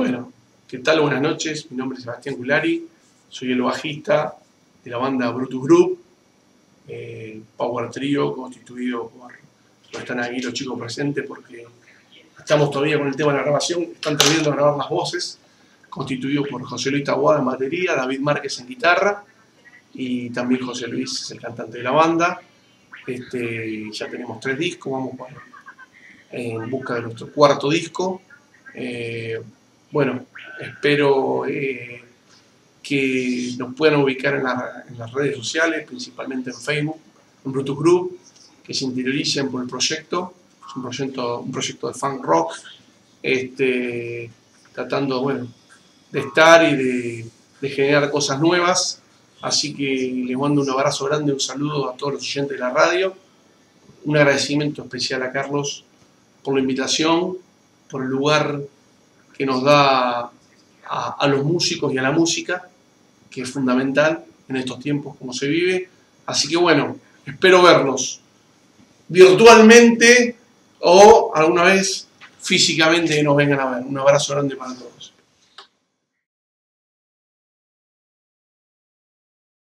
Bueno, ¿qué tal? Buenas noches. Mi nombre es Sebastián Gulari. Soy el bajista de la banda Brutus Group, el Power Trio constituido por. No están aquí los chicos presentes porque estamos todavía con el tema de la grabación. Están terminando de grabar las voces. Constituido por José Luis Taguada en batería, David Márquez en guitarra y también José Luis es el cantante de la banda. Este, ya tenemos tres discos, vamos en busca de nuestro cuarto disco. Eh, bueno, espero eh, que nos puedan ubicar en, las redes sociales, principalmente en Facebook, en Brutus Group, que se interioricen por el proyecto. Es un proyecto, un proyecto de funk rock, este, tratando bueno, de estar y de, de generar cosas nuevas. Así que les mando un abrazo grande, un saludo a todos los oyentes de la radio. Un agradecimiento especial a Carlos por la invitación, por el lugar que nos da a, los músicos y a la música, que es fundamental en estos tiempos como se vive. Así que bueno, espero verlos virtualmente o alguna vez físicamente que nos vengan a ver. Un abrazo grande para todos.